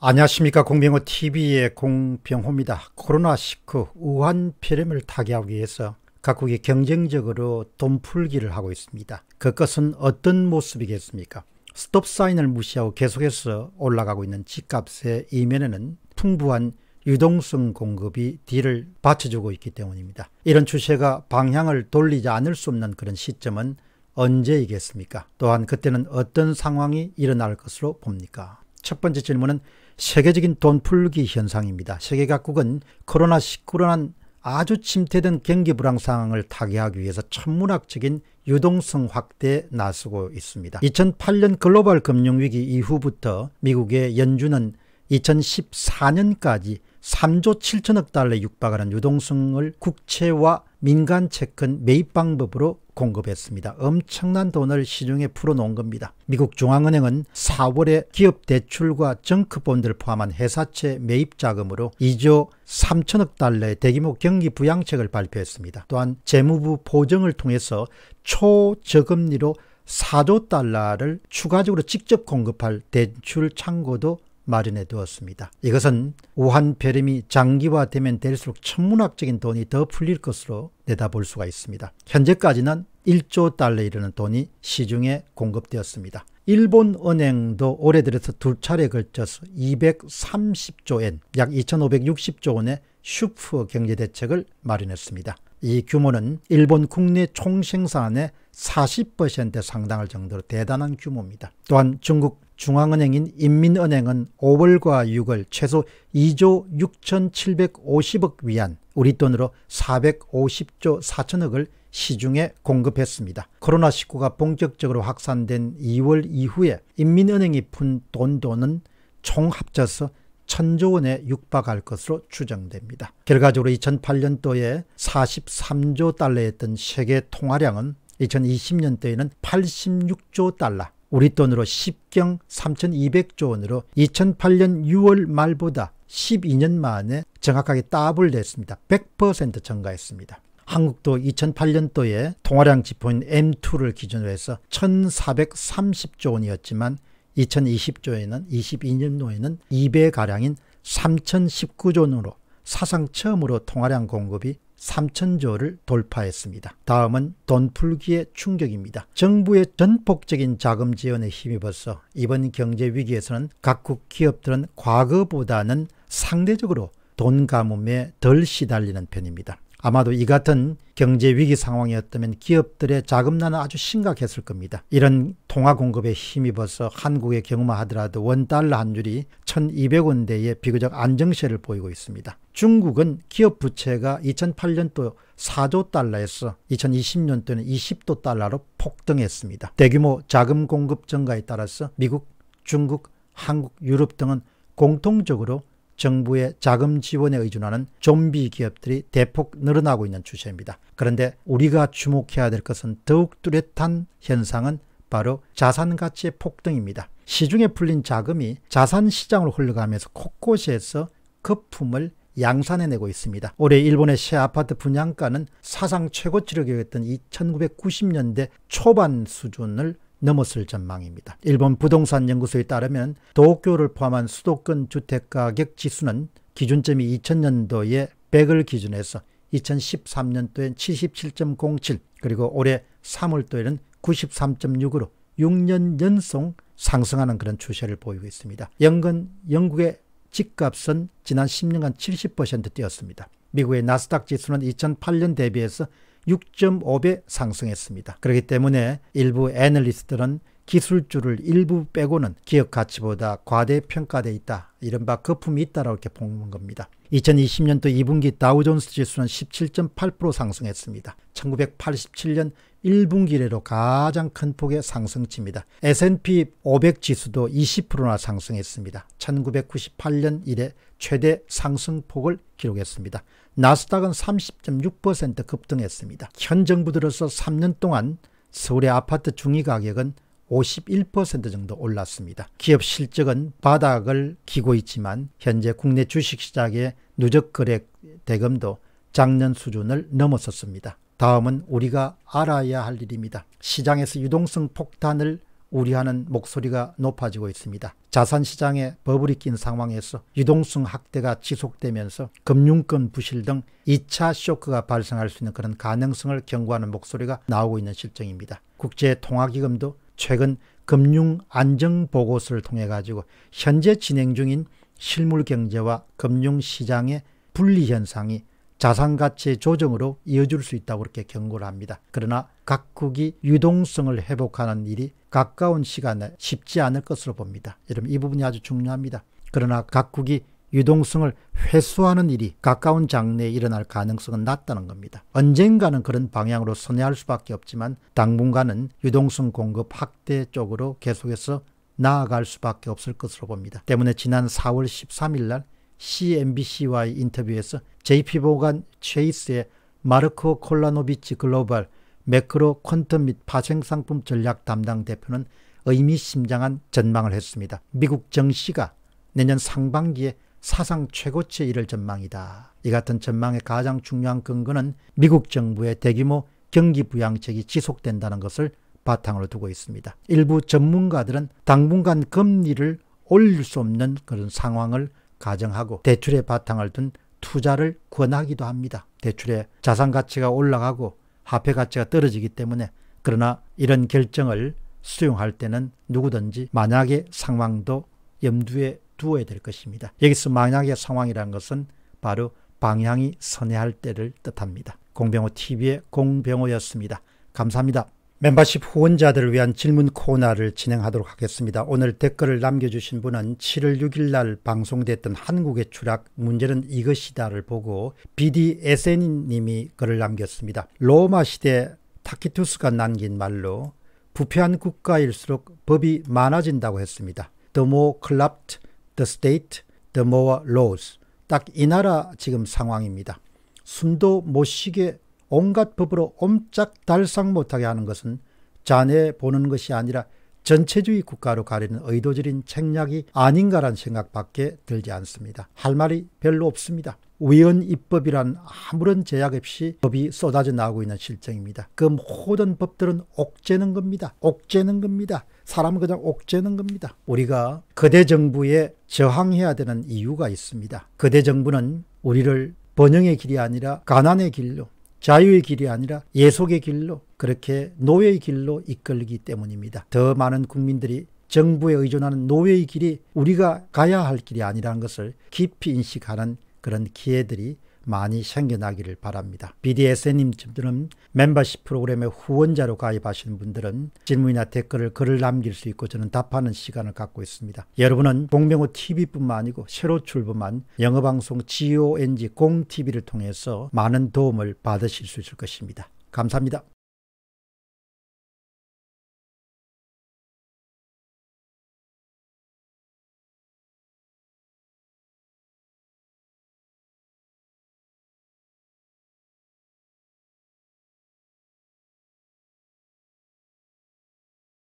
안녕하십니까 공병호 tv의 공병호입니다. 코로나19 우한 폐렴을 타개하기 위해서 각국이 경쟁적으로 돈 풀기를 하고 있습니다. 그것은 어떤 모습이겠습니까? 스톱 사인을 무시하고 계속해서 올라가고 있는 집값의 이면에는 풍부한 유동성 공급이 뒤를 받쳐주고 있기 때문입니다. 이런 추세가 방향을 돌리지 않을 수 없는 그런 시점은 언제이겠습니까? 또한 그때는 어떤 상황이 일어날 것으로 봅니까? 첫 번째 질문은 세계적인 돈 풀기 현상입니다. 세계 각국은 코로나19로 아주 침체된 경기 불황 상황을 타개하기 위해서 천문학적인 유동성 확대에 나서고 있습니다. 2008년 글로벌 금융위기 이후부터 미국의 연준은 2014년까지 3조 7천억 달러에 육박하는 유동성을 국채와 민간 채권 매입 방법으로 공급했습니다. 엄청난 돈을 시중에 풀어놓은 겁니다. 미국 중앙은행은 4월에 기업 대출과 정크본드를 포함한 회사채 매입 자금으로 2조 3천억 달러의 대규모 경기 부양책을 발표했습니다. 또한 재무부 보정을 통해서 초저금리로 4조 달러를 추가적으로 직접 공급할 대출 창고도 마련해 두었습니다. 이것은 우한 폐렴이 장기화되면 될수록 천문학적인 돈이 더 풀릴 것으로 내다볼 수가 있습니다. 현재까지는 1조 달러에 이르는 돈이 시중에 공급되었습니다. 일본 은행도 올해 들어서 두 차례 걸쳐서 230조 엔, 약 2560조 원의 슈퍼 경제 대책을 마련했습니다. 이 규모는 일본 국내 총생산의 40% 상당할 정도로 대단한 규모입니다. 또한 중국 중앙은행인 인민은행은 5월과 6월 최소 2조 6,750억 위안, 우리 돈으로 450조 4천억을 시중에 공급했습니다. 코로나19가 본격적으로 확산된 2월 이후에 인민은행이 푼 돈도는 총 합쳐서 천조 원에 육박할 것으로 추정됩니다. 결과적으로 2008년도에 43조 달러였던 세계 통화량은 2020년도에는 86조 달러, 우리 돈으로 10경 3,200조 원으로 2008년 6월 말보다 12년 만에 정확하게 더블 됐습니다. 100% 증가했습니다. 한국도 2008년도에 통화량 지표인 M2를 기준으로 해서 1,430조 원이었지만 2020조에는 22년도에는 2배가량인 3,019조 원으로 사상 처음으로 통화량 공급이 3천조를 돌파했습니다. 다음은 돈풀기의 충격입니다. 정부의 전폭적인 자금 지원에 힘입어서 이번 경제 위기에서는 각국 기업들은 과거보다는 상대적으로 돈 가뭄에 덜 시달리는 편입니다. 아마도 이 같은 경제 위기 상황이었다면 기업들의 자금난은 아주 심각했을 겁니다. 이런 통화 공급에 힘입어서 한국의 경우만 하더라도 원달러 한 줄이 1200원대의 비교적 안정세를 보이고 있습니다. 중국은 기업 부채가 2008년도 4조 달러에서 2020년도에는 20도 달러로 폭등했습니다. 대규모 자금 공급 증가에 따라서 미국, 중국, 한국, 유럽 등은 공통적으로 정부의 자금 지원에 의존하는 좀비 기업들이 대폭 늘어나고 있는 추세입니다. 그런데 우리가 주목해야 될 것은 더욱 뚜렷한 현상은 바로 자산 가치의 폭등입니다. 시중에 풀린 자금이 자산 시장으로 흘러가면서 곳곳에서 거품을 양산해내고 있습니다. 올해 일본의 새 아파트 분양가는 사상 최고치를 기록했던 1990년대 초반 수준을 넘었을 전망입니다. 일본 부동산 연구소에 따르면 도쿄를 포함한 수도권 주택가격 지수는 기준점이 2000년도에 100을 기준해서 2013년도엔 77.07 그리고 올해 3월도에는 93.6으로 6년 연속 상승하는 그런 추세를 보이고 있습니다. 연근 영국의 집값은 지난 10년간 70% 뛰었습니다. 미국의 나스닥 지수는 2008년 대비해서 6.5배 상승했습니다. 그렇기 때문에 일부 애널리스트들은 기술주를 일부 빼고는 기업 가치보다 과대평가되어 있다. 이른바 거품이 있다라고 이렇게 보는 겁니다. 2020년도 2분기 다우존스 지수는 17.8% 상승했습니다. 1987년 1분기 이래로 가장 큰 폭의 상승치입니다. S&P 500 지수도 20%나 상승했습니다. 1998년 이래 최대 상승폭을 기록했습니다. 나스닥은 30.6% 급등했습니다. 현 정부 들어서 3년 동안 서울의 아파트 중위 가격은 51% 정도 올랐습니다. 기업 실적은 바닥을 기고 있지만 현재 국내 주식시장의 누적 거래 대금도 작년 수준을 넘어섰습니다. 다음은 우리가 알아야 할 일입니다. 시장에서 유동성 폭탄을 우려하는 목소리가 높아지고 있습니다. 자산시장에 버블이 낀 상황에서 유동성 확대가 지속되면서 금융권 부실 등 2차 쇼크가 발생할 수 있는 그런 가능성을 경고하는 목소리가 나오고 있는 실정입니다. 국제통화기금도 최근 금융 안정 보고서를 통해 가지고 현재 진행 중인 실물 경제와 금융 시장의 분리 현상이 자산 가치 조정으로 이어질 수 있다고 그렇게 경고를 합니다. 그러나 각국이 유동성을 회복하는 일이 가까운 시간에 쉽지 않을 것으로 봅니다. 여러분 이 부분이 아주 중요합니다. 그러나 각국이 유동성을 회수하는 일이 가까운 장래에 일어날 가능성은 낮다는 겁니다. 언젠가는 그런 방향으로 선회할 수밖에 없지만 당분간은 유동성 공급 확대 쪽으로 계속해서 나아갈 수밖에 없을 것으로 봅니다. 때문에 지난 4월 13일 날 CNBC와의 인터뷰에서 JP보간 체이스의 마르코 콜라노비치 글로벌 매크로 퀀텀 및 파생상품 전략 담당 대표는 의미심장한 전망을 했습니다. 미국 정시가 내년 상반기에 사상 최고치에 이를 전망이다. 이 같은 전망의 가장 중요한 근거는 미국 정부의 대규모 경기 부양책이 지속된다는 것을 바탕으로 두고 있습니다. 일부 전문가들은 당분간 금리를 올릴 수 없는 그런 상황을 가정하고 대출의 바탕을 둔 투자를 권하기도 합니다. 대출의 자산 가치가 올라가고 화폐 가치가 떨어지기 때문에 그러나 이런 결정을 수용할 때는 누구든지 만약의 상황도 염두에 두어야 될 것입니다. 여기서 만약의 상황이라는 것은 바로 방향이 선회할 때를 뜻합니다. 공병호 TV의 공병호였습니다. 감사합니다. 멤버십 후원자들을 위한 질문 코너를 진행하도록 하겠습니다. 오늘 댓글을 남겨주신 분은 7월 6일 날 방송됐던 한국의 추락 문제는 이것이다를 보고 BDSN 님이 글을 남겼습니다. 로마 시대 타키투스가 남긴 말로 부패한 국가일수록 법이 많아진다고 했습니다. The more corrupt the state, the more laws. 딱 이 나라 지금 상황입니다. 숨도 못 쉬게 온갖 법으로 옴짝달싹 못하게 하는 것은 자네 보는 것이 아니라 전체주의 국가로 가리는 의도적인 책략이 아닌가라는 생각밖에 들지 않습니다. 할 말이 별로 없습니다. 위헌 입법이란 아무런 제약 없이 법이 쏟아져 나오고 있는 실정입니다. 그 모든 법들은 옥죄는 겁니다. 옥죄는 겁니다. 사람은 그냥 옥죄는 겁니다. 우리가 거대 정부에 저항해야 되는 이유가 있습니다. 거대 정부는 우리를 번영의 길이 아니라 가난의 길로 자유의 길이 아니라 예속의 길로 그렇게 노예의 길로 이끌기 때문입니다. 더 많은 국민들이 정부에 의존하는 노예의 길이 우리가 가야 할 길이 아니라는 것을 깊이 인식하는 그런 기회들이 많이 생겨나기를 바랍니다. BDSN님들은 멤버십 프로그램에 후원자로 가입하시는 분들은 질문이나 댓글을 글을 남길 수 있고 저는 답하는 시간을 갖고 있습니다. 여러분은 공명호 TV뿐만 아니고 새로 출범한 영어방송 GONG 공TV를 통해서 많은 도움을 받으실 수 있을 것입니다. 감사합니다.